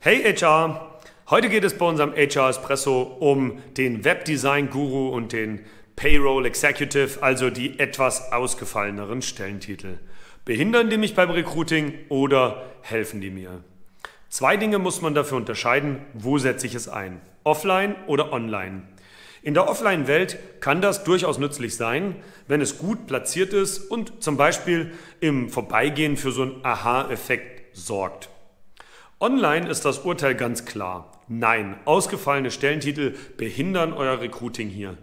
Hey HR! Heute geht es bei unserem HR Espresso um den Webdesign Guru und den Payroll Executive, also die etwas ausgefalleneren Stellentitel. Behindern die mich beim Recruiting oder helfen die mir? Zwei Dinge muss man dafür unterscheiden, wo setze ich es ein? Offline oder online? In der Offline-Welt kann das durchaus nützlich sein, wenn es gut platziert ist und zum Beispiel im Vorbeigehen für so einen Aha-Effekt sorgt. Online ist das Urteil ganz klar. Nein, ausgefallene Stellentitel behindern euer Recruiting hier.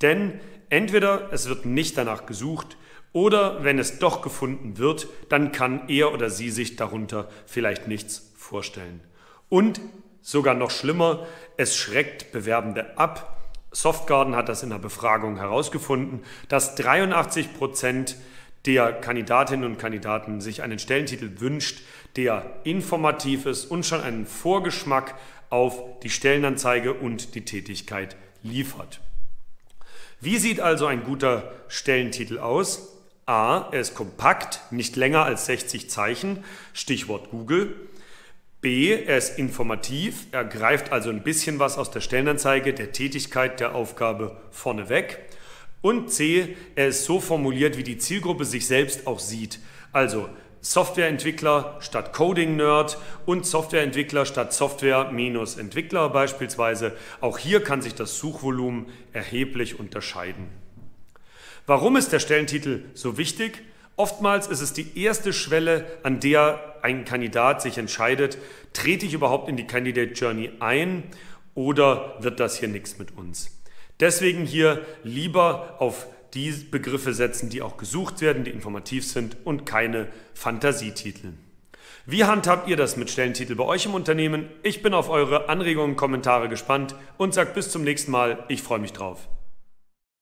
Denn entweder es wird nicht danach gesucht oder wenn es doch gefunden wird, dann kann er oder sie sich darunter vielleicht nichts vorstellen. Und sogar noch schlimmer, es schreckt Bewerbende ab, Softgarden hat das in der Befragung herausgefunden, dass 83 Prozent der Kandidatinnen und Kandidaten sich einen Stellentitel wünscht, der informativ ist und schon einen Vorgeschmack auf die Stellenanzeige und die Tätigkeit liefert. Wie sieht also ein guter Stellentitel aus? A. Er ist kompakt, nicht länger als 60 Zeichen, Stichwort Google. B, er ist informativ, er greift also ein bisschen was aus der Stellenanzeige, der Tätigkeit, der Aufgabe vorneweg. Und C, er ist so formuliert, wie die Zielgruppe sich selbst auch sieht. Also Softwareentwickler statt Coding-Nerd und Softwareentwickler statt Software-Entwickler beispielsweise. Auch hier kann sich das Suchvolumen erheblich unterscheiden. Warum ist der Stellentitel so wichtig? Oftmals ist es die erste Schwelle, an der ein Kandidat sich entscheidet, trete ich überhaupt in die Candidate Journey ein oder wird das hier nichts mit uns? Deswegen hier lieber auf die Begriffe setzen, die auch gesucht werden, die informativ sind und keine Fantasietitel. Wie handhabt ihr das mit Stellentitel bei euch im Unternehmen? Ich bin auf eure Anregungen und Kommentare gespannt und sage bis zum nächsten Mal. Ich freue mich drauf.